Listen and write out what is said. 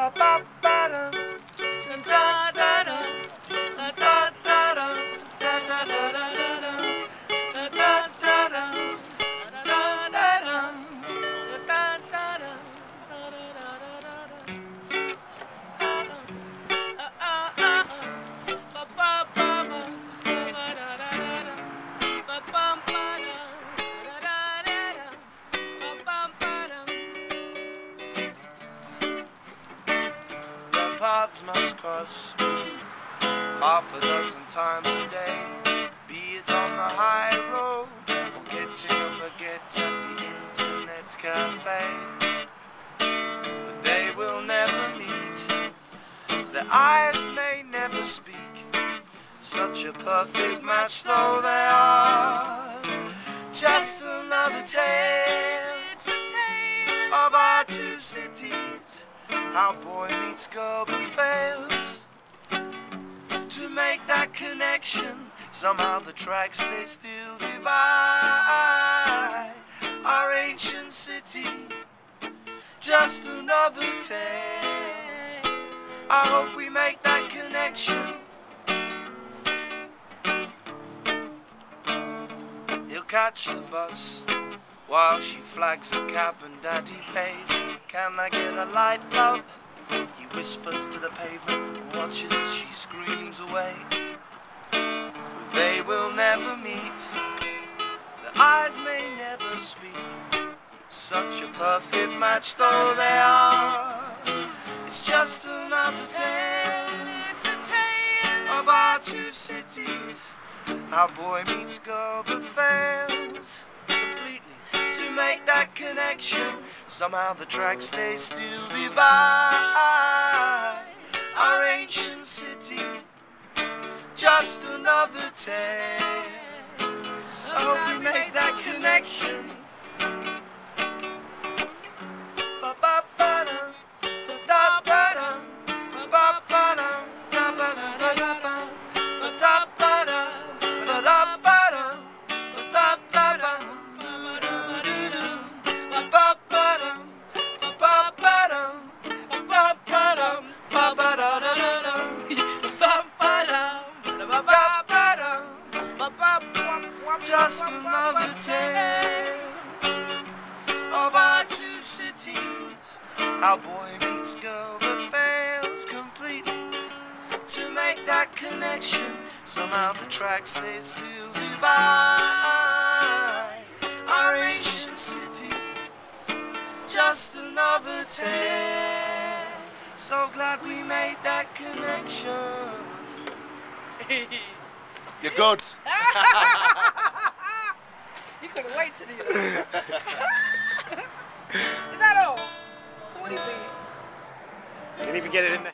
ba ba ba cross half a dozen times a day, be it on the high road or getting a baguette at the internet cafe. But they will never meet, their eyes may never speak. Such a perfect match though they are, just another tale of our two cities. How boy meets girl but fails to make that connection. Somehow the tracks they still divide our ancient city. Just another tale. I hope we make that connection. He'll catch the bus while she flags a cab and daddy pays. Can I get a light, love? He whispers to the pavement and watches as she screams away. They will never meet, their eyes may never speak. Such a perfect match though they are. It's just another tale of our two cities. Our boy meets girl but fails to make that connection. Somehow the tracks they still divide our ancient city. Just another tale. So we make that connection. Just another tale of our two cities. How boy meets girl but fails completely to make that connection. Somehow the tracks they still divide our ancient city. Just another tale. So glad we made that connection. You're good. You couldn't wait to do that. Is that all? What do you think? Didn't even get it in there.